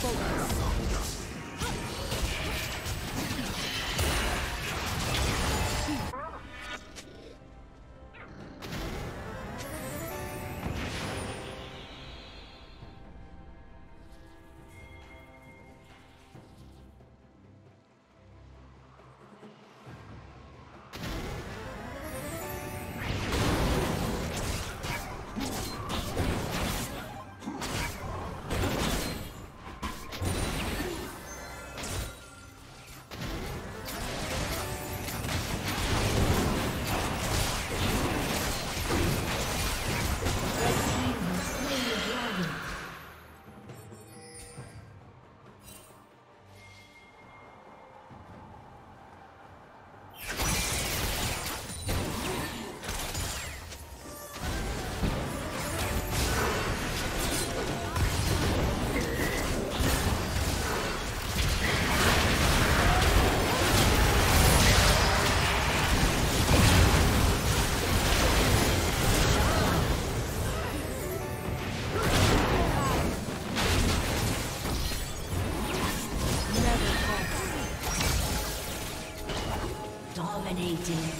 focus. Dominating.